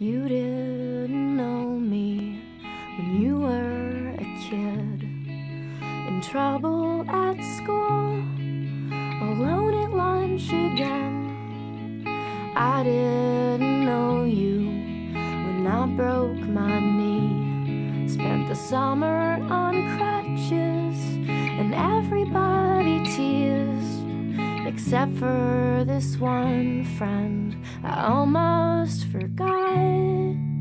You didn't know me when you were a kid. In trouble at school, alone at lunch again. I didn't know you when I broke my knee. Spent the summer on crutches, and everybody except for this one friend I almost forgot.